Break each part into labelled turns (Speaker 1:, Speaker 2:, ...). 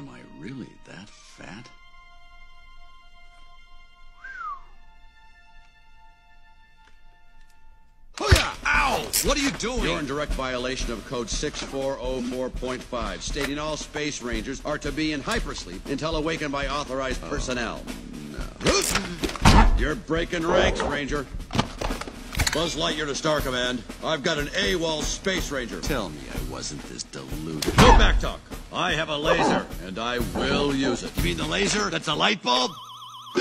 Speaker 1: Am I really that fat?
Speaker 2: Oh yeah! Ow! What are you doing?
Speaker 1: You're in direct violation of Code 6404.5, stating all Space Rangers are to be in hypersleep until awakened by authorized oh, personnel. No. You're breaking ranks, Ranger. Buzz Lightyear to Star Command. I've got an AWOL Space Ranger. Tell me I wasn't this deluded. No back talk. I have a laser, and I will use it. You mean the laser that's a light bulb?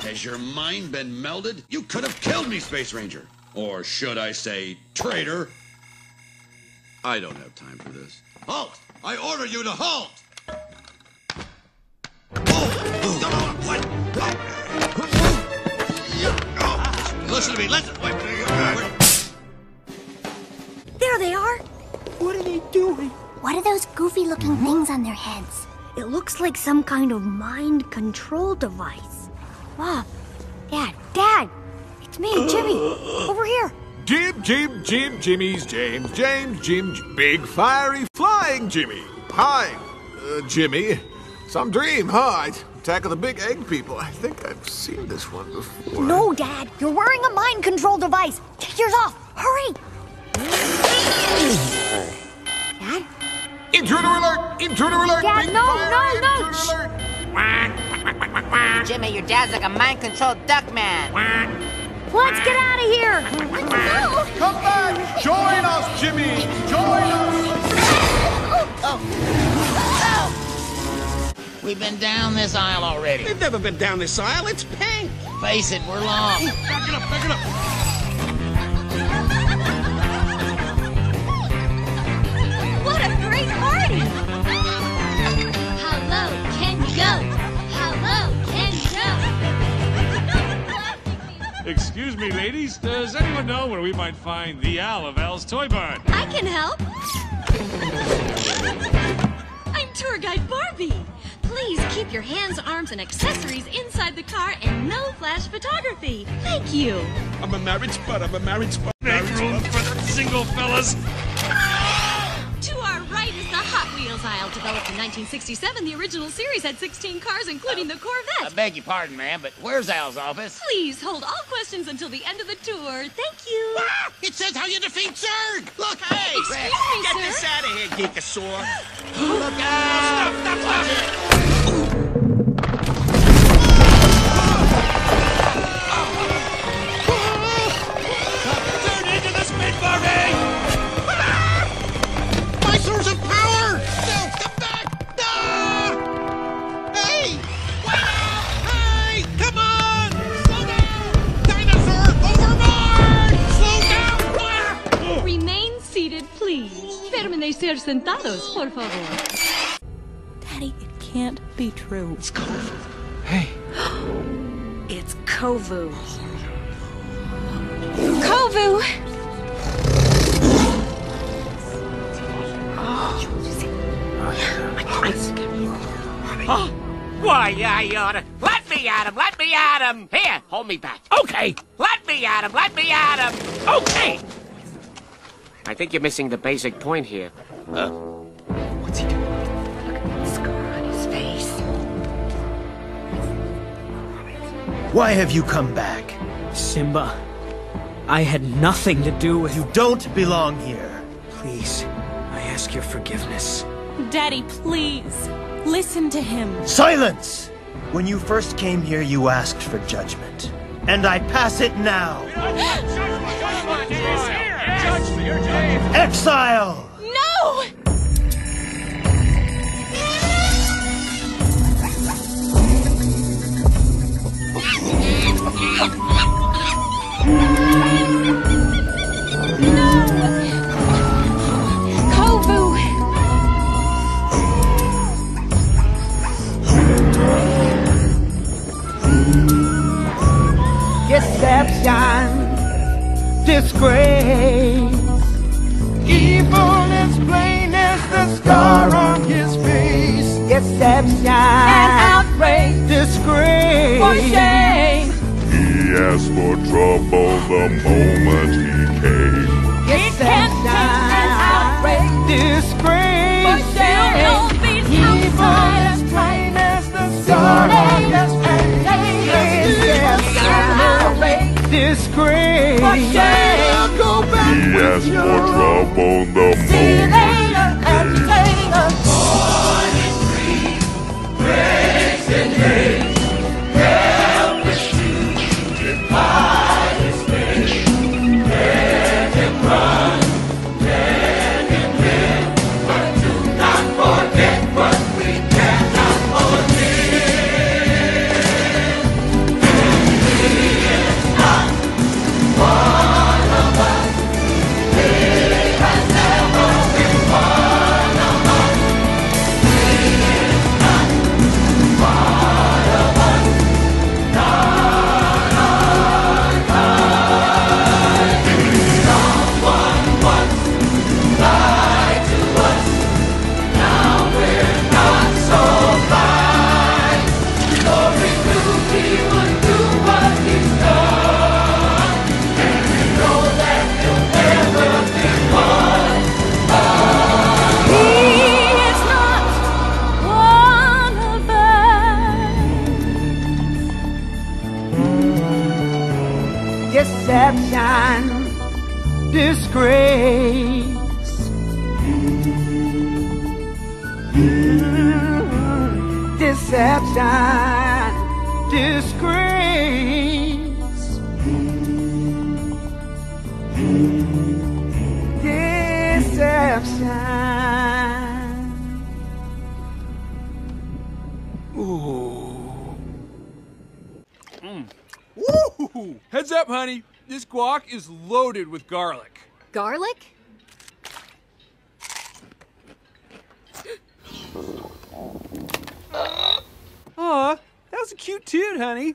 Speaker 1: Has your mind been melded? You could have killed me, Space Ranger. Or should I say, traitor? I don't have time for this. Halt! I order you to halt! Listen to me, listen. Wait, wait.
Speaker 3: There they are.
Speaker 4: What are they doing?
Speaker 3: What are those goofy looking things on their heads?
Speaker 5: It looks like some kind of mind control device.
Speaker 3: Mom, Dad, Dad, it's me, Jimmy, over here.
Speaker 6: Jim, Jim, Jim, Jimmy's James, James, Jim, J- big fiery flying Jimmy. Hi, uh, Jimmy. Some dream, huh? I Attack of the Big Egg People. I think I've seen this one before.
Speaker 5: No, Dad, you're wearing a mind control device.
Speaker 3: Take yours off. Hurry. Dad?
Speaker 6: Intruder alert! Intruder alert!
Speaker 5: Dad,
Speaker 6: big
Speaker 5: no,
Speaker 6: fiery
Speaker 5: no, no,
Speaker 6: intruder alert!
Speaker 7: Jimmy, your dad's like a mind-controlled duck man.
Speaker 5: Let's get out of here.
Speaker 6: Come back! Join us, Jimmy! Join us!
Speaker 7: We've been down this aisle already.
Speaker 4: We've never been down this aisle. It's pink.
Speaker 7: Face it, we're long.
Speaker 2: Back it up, back it up.
Speaker 8: Excuse me, ladies. Does anyone know where we might find the Owl of Al's Toy Barn?
Speaker 3: I can help. I'm tour guide Barbie. Please keep your hands, arms, and accessories inside the car and no flash photography. Thank you.
Speaker 4: I'm a marriage spud. I'm a married spud.
Speaker 8: Make room for the single fellas.
Speaker 3: Developed in 1967, the original series had 16 cars, including the Corvette.
Speaker 7: I beg your pardon, ma'am, but where's Al's office?
Speaker 3: Please hold all questions until the end of the tour. Thank you.
Speaker 4: Ah, it says how you defeat Zurg. Look, hey,
Speaker 3: Excuse me,
Speaker 4: get
Speaker 3: sir.
Speaker 4: this out of here, Geekasaur.
Speaker 7: Look out!
Speaker 4: Stop, stop, stop.
Speaker 3: Permanecer sentados, por favor.
Speaker 9: Daddy, it can't be true.
Speaker 4: It's Kovu. Hey.
Speaker 5: It's Kovu.
Speaker 9: Kovu! Oh.
Speaker 10: oh, Why, I oughta. Let me at him! Let me at him! Here, hold me back. Okay. Let me at him! Let me at him! Okay. I think you're missing the basic point here.
Speaker 5: What's he doing? Look at that scar on his face.
Speaker 11: Why have you come back?
Speaker 12: Simba, I had nothing to do with.
Speaker 11: You don't belong here.
Speaker 12: Please, I ask your forgiveness.
Speaker 9: Daddy, please. Listen to him.
Speaker 11: Silence! When you first came here, you asked for judgment. And I pass it now. Exile!
Speaker 10: Deception, disgrace. Evil is plain as the scar on his face. Deception, and outrage, disgrace
Speaker 13: asked for trouble the moment he came.
Speaker 10: He can't take an outrage, disgrace. But still,
Speaker 13: no beats outside. as plain as the sun.
Speaker 14: Yes, yes, disgrace. But still, go back. He asked for trouble the moment. Deception, disgrace. Deception,
Speaker 15: disgrace. Deception. Up, honey. This guac is loaded with garlic.
Speaker 3: Garlic?
Speaker 15: Aw, that was a cute toot, honey.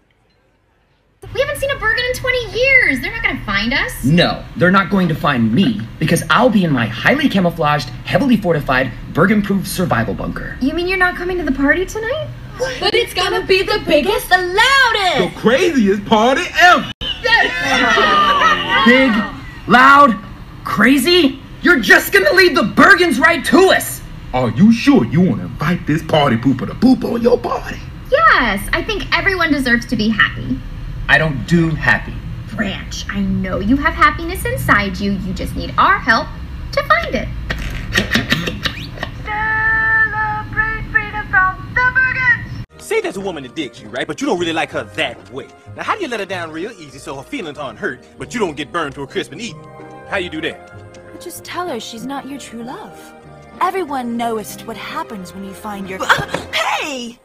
Speaker 16: We haven't seen a Bergen in 20 years. They're not gonna find us.
Speaker 17: No, they're not going to find me because I'll be in my highly camouflaged, heavily fortified, Bergen-proof survival bunker.
Speaker 16: You mean you're not coming to the party tonight?
Speaker 3: But it's gonna be the biggest, the loudest!
Speaker 18: The craziest party ever.
Speaker 17: Big, loud, crazy. You're just gonna lead the Bergens right to us.
Speaker 18: Are you sure you want to invite this party pooper to poop on your party?
Speaker 16: Yes, I think everyone deserves to be happy.
Speaker 17: I don't do happy.
Speaker 16: Branch, I know you have happiness inside you. You just need our help to find it.
Speaker 19: Say there's a woman that digs you, right? But you don't really like her that way. Now, how do you let her down real easy so her feelings aren't hurt, but you don't get burned to a crisp and eaten? How you do that?
Speaker 20: Just tell her she's not your true love. Everyone knowest what happens when you find your. Uh, hey!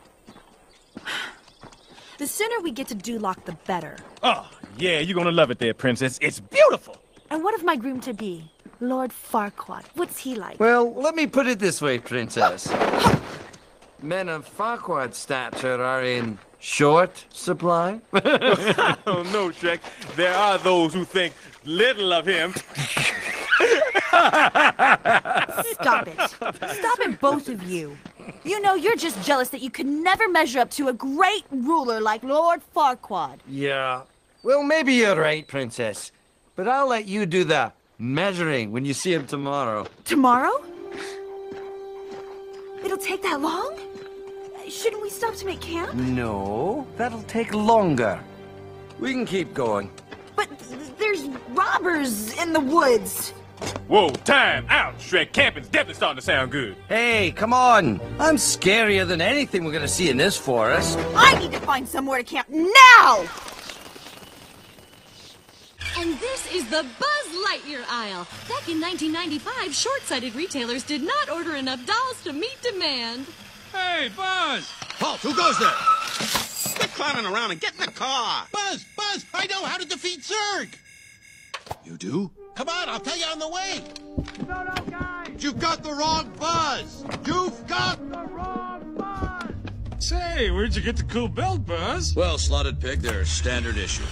Speaker 20: The sooner we get to Duloc, the better.
Speaker 19: Oh, yeah, you're gonna love it there, princess. It's beautiful.
Speaker 20: And what of my groom to be, Lord Farquaad? What's he like?
Speaker 21: Well, let me put it this way, Princess. Men of Farquaad stature are in short supply.
Speaker 19: I don't know, Shrek. There are those who think little of him.
Speaker 20: Stop it. Stop it, both of you. You know, you're just jealous that you could never measure up to a great ruler like Lord Farquaad.
Speaker 21: yeah. Well, maybe you're right, Princess. But I'll let you do the measuring when you see him tomorrow.
Speaker 20: Tomorrow? It'll take that long? Shouldn't we stop to make camp?
Speaker 21: No, that'll take longer. We can keep going.
Speaker 20: But there's robbers in the woods.
Speaker 19: Whoa, time out, Shrek. Camping's definitely starting to sound good.
Speaker 21: Hey, come on. I'm scarier than anything we're gonna see in this forest.
Speaker 20: I need to find somewhere to camp now!
Speaker 3: And this is the Buzz Lightyear aisle. Back in 1995, short-sighted retailers did not order enough dolls to meet demand.
Speaker 8: Hey, Buzz!
Speaker 2: Halt! Who goes there? Quit clowning around and get in the car! Buzz! Buzz! I know how to defeat Zurg!
Speaker 1: You do?
Speaker 2: Come on, I'll tell you on the way! No, no, guys! You've got the wrong Buzz! You've got the wrong Buzz!
Speaker 8: Say, where'd you get the cool belt, Buzz?
Speaker 1: Well, slotted pig, they're standard issue.